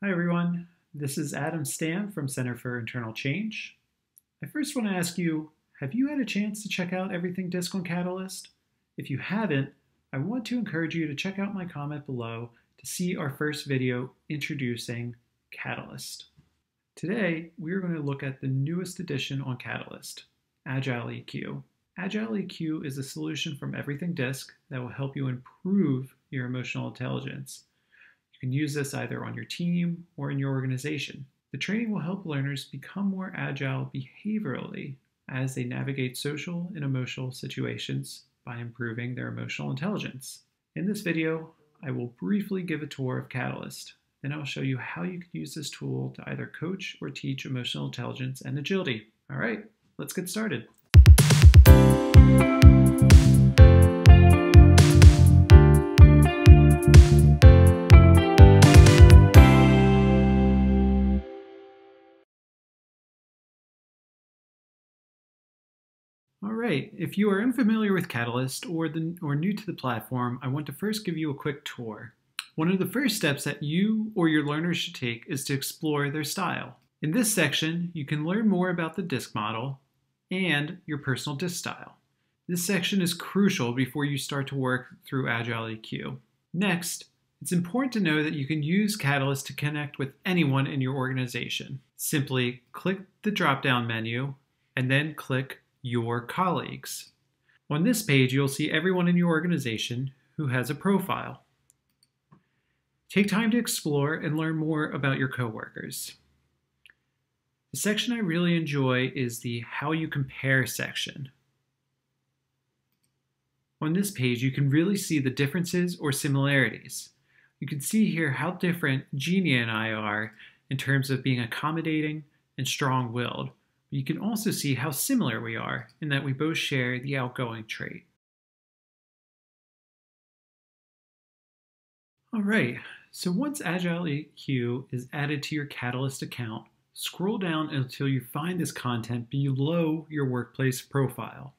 Hi everyone, this is Adam Stam from Center for Internal Change. I first want to ask you, have you had a chance to check out everything Disc on Catalyst? If you haven't, I want to encourage you to check out my comment below to see our first video introducing Catalyst. Today, we are going to look at the newest addition on Catalyst, Agile EQ. Agile EQ is a solution from Everything Disc that will help you improve your emotional intelligence you can use this either on your team or in your organization. The training will help learners become more agile behaviorally as they navigate social and emotional situations by improving their emotional intelligence. In this video, I will briefly give a tour of Catalyst. Then I'll show you how you can use this tool to either coach or teach emotional intelligence and agility. All right, let's get started. Right, if you are unfamiliar with Catalyst or, the, or new to the platform, I want to first give you a quick tour. One of the first steps that you or your learners should take is to explore their style. In this section, you can learn more about the disc model and your personal disc style. This section is crucial before you start to work through Agile EQ. Next, it's important to know that you can use Catalyst to connect with anyone in your organization. Simply click the drop-down menu and then click your colleagues. On this page, you'll see everyone in your organization who has a profile. Take time to explore and learn more about your coworkers. The section I really enjoy is the How You Compare section. On this page, you can really see the differences or similarities. You can see here how different Jeannie and I are in terms of being accommodating and strong-willed, you can also see how similar we are in that we both share the outgoing trait. Alright, so once Agile EQ is added to your Catalyst account, scroll down until you find this content below your workplace profile.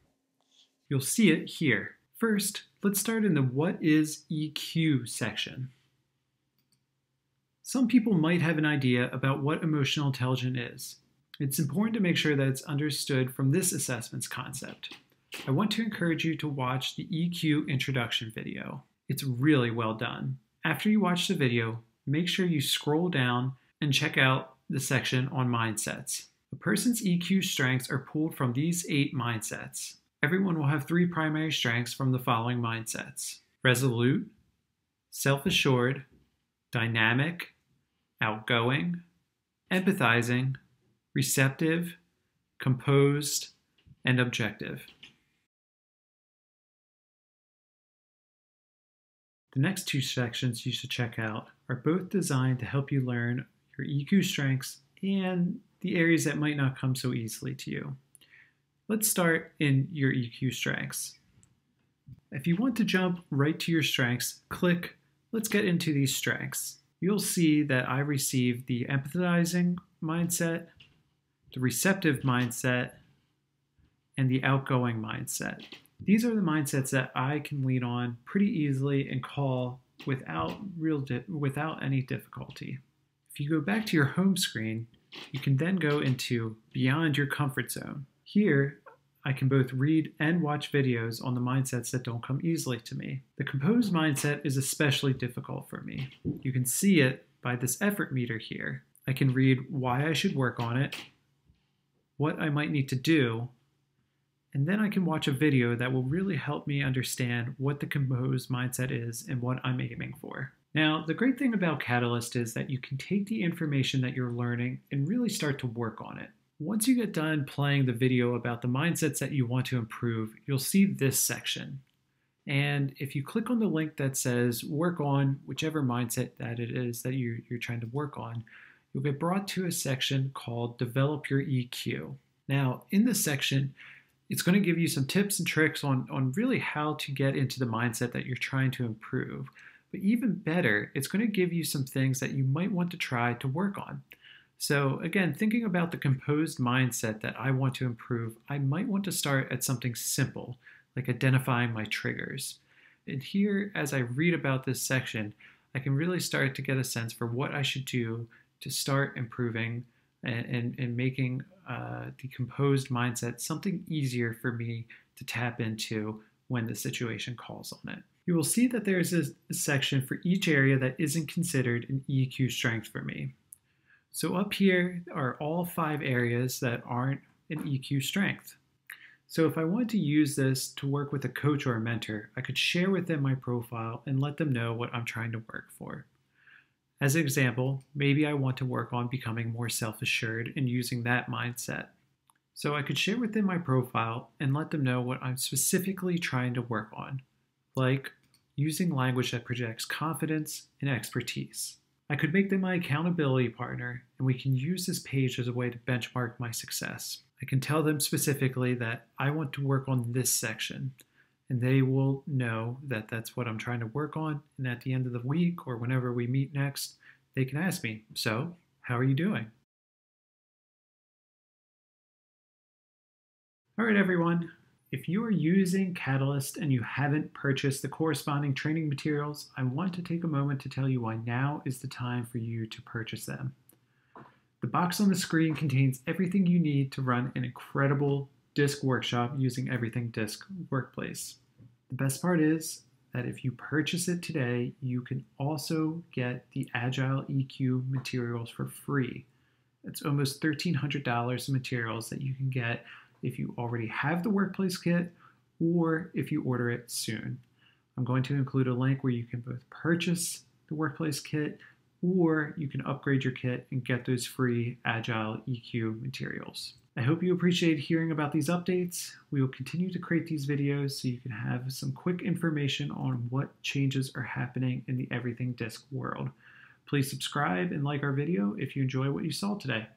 You'll see it here. First, let's start in the What is EQ section. Some people might have an idea about what emotional intelligence is, it's important to make sure that it's understood from this assessment's concept. I want to encourage you to watch the EQ introduction video. It's really well done. After you watch the video, make sure you scroll down and check out the section on mindsets. A person's EQ strengths are pulled from these eight mindsets. Everyone will have three primary strengths from the following mindsets resolute, self assured, dynamic, outgoing, empathizing, receptive, composed, and objective. The next two sections you should check out are both designed to help you learn your EQ strengths and the areas that might not come so easily to you. Let's start in your EQ strengths. If you want to jump right to your strengths, click Let's get into these strengths. You'll see that I received the empathizing mindset, the receptive mindset, and the outgoing mindset. These are the mindsets that I can lean on pretty easily and call without real without any difficulty. If you go back to your home screen, you can then go into beyond your comfort zone. Here, I can both read and watch videos on the mindsets that don't come easily to me. The composed mindset is especially difficult for me. You can see it by this effort meter here. I can read why I should work on it, what I might need to do, and then I can watch a video that will really help me understand what the composed mindset is and what I'm aiming for. Now, the great thing about Catalyst is that you can take the information that you're learning and really start to work on it. Once you get done playing the video about the mindsets that you want to improve, you'll see this section. And if you click on the link that says work on whichever mindset that it is that you're, you're trying to work on, you'll get brought to a section called Develop Your EQ. Now, in this section, it's going to give you some tips and tricks on, on really how to get into the mindset that you're trying to improve. But even better, it's going to give you some things that you might want to try to work on. So, again, thinking about the composed mindset that I want to improve, I might want to start at something simple, like identifying my triggers. And here, as I read about this section, I can really start to get a sense for what I should do to start improving and, and, and making uh, the composed mindset something easier for me to tap into when the situation calls on it. You will see that there is a, section for each area that isn't considered an EQ strength for me. So up here are all five areas that aren't an EQ strength. So if I want to use this to work with a coach or a mentor, I could share with them my profile and let them know what I'm trying to work for. As an example, maybe I want to work on becoming more self assured and using that mindset. So I could share within my profile and let them know what I'm specifically trying to work on, like using language that projects confidence and expertise. I could make them my accountability partner, and we can use this page as a way to benchmark my success. I can tell them specifically that I want to work on this section, and they will know that that's what I'm trying to work on. And at the end of the week or whenever we meet next, they can ask me, So, how are you doing? All right, everyone. If you are using Catalyst and you haven't purchased the corresponding training materials, I want to take a moment to tell you why now is the time for you to purchase them. The box on the screen contains everything you need to run an incredible disc workshop using Everything Disc Workplace. The best part is that if you purchase it today, you can also get the Agile EQ materials for free. It's almost $1,300 of materials that you can get if you already have the workplace kit or if you order it soon. I'm going to include a link where you can both purchase the workplace kit or you can upgrade your kit and get those free Agile EQ materials. I hope you appreciate hearing about these updates. We will continue to create these videos so you can have some quick information on what changes are happening in the Everything Disc world. Please subscribe and like our video if you enjoy what you saw today.